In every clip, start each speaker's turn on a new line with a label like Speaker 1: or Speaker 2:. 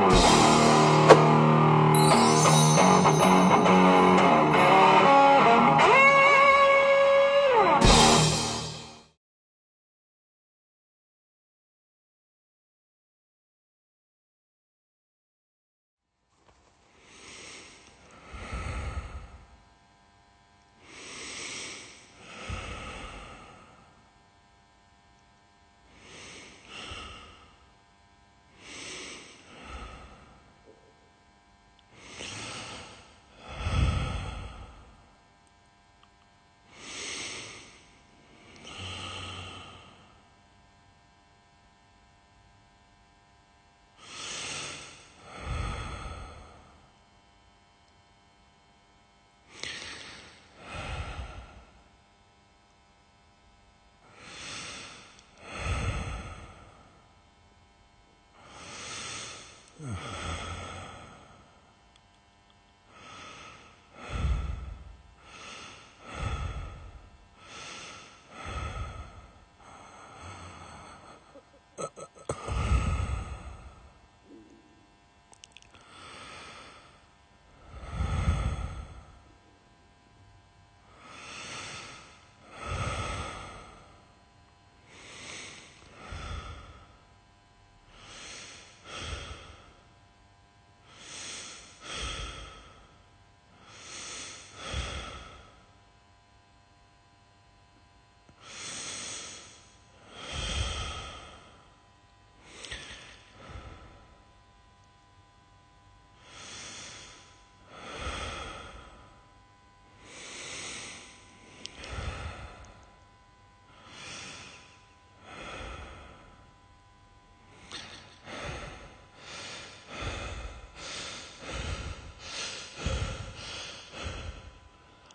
Speaker 1: Wow. Uh.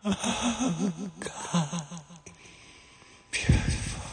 Speaker 1: Oh, God. Beautiful.